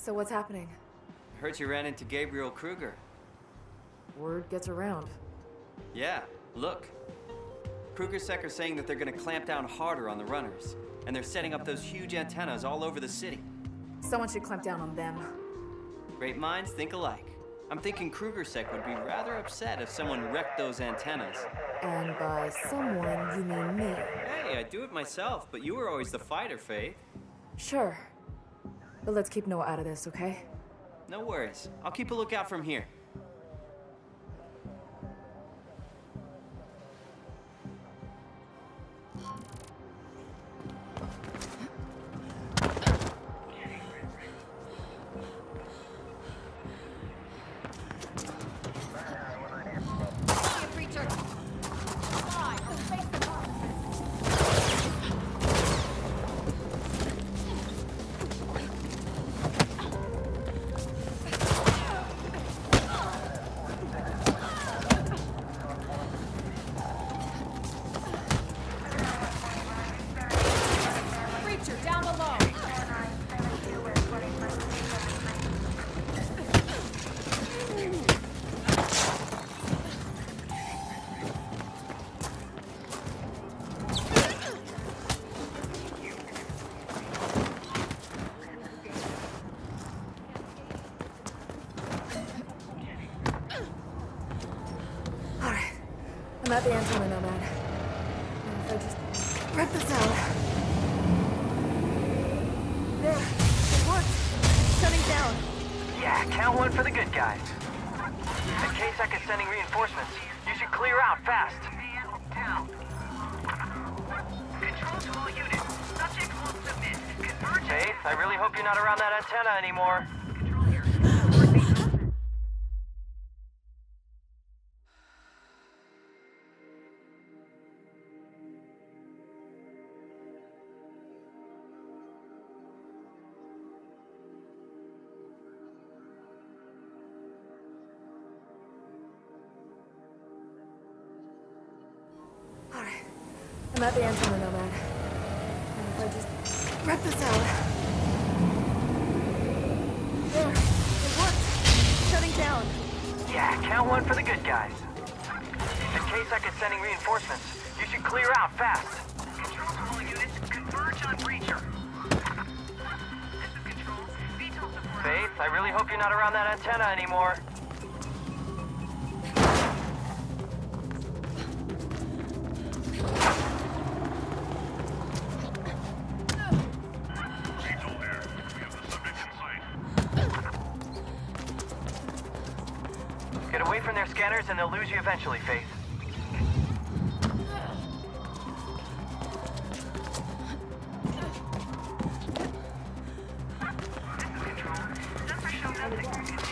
So what's happening? Heard you ran into Gabriel Kruger. Word gets around. Yeah, look. KrugerSec are saying that they're gonna clamp down harder on the runners, and they're setting up those huge antennas all over the city. Someone should clamp down on them. Great minds think alike. I'm thinking KrugerSec would be rather upset if someone wrecked those antennas. And by someone, you mean me. Hey, I'd do it myself, but you were always the fighter, Faith. Sure. But let's keep Noah out of this, okay? No worries. I'll keep a lookout from here. I'm at the antenna, Nomad. And if I just rip this out. There. It worked. Shutting down. Yeah, count one for the good guys. In case I is sending reinforcements, you should clear out fast. Control to all units. Subject won't submit. Converge Faith, I really hope you're not around that antenna anymore. I'm at the antenna, Nomad. And if I just rip this out. There. It worked. Shutting down. Yeah, count one for the good guys. In case I is sending reinforcements, you should clear out fast. Control to all units. Converge on breacher. This is control. VTOL support. Faith, I really hope you're not around that antenna anymore. Get away from their scanners and they'll lose you eventually, Faith. Control,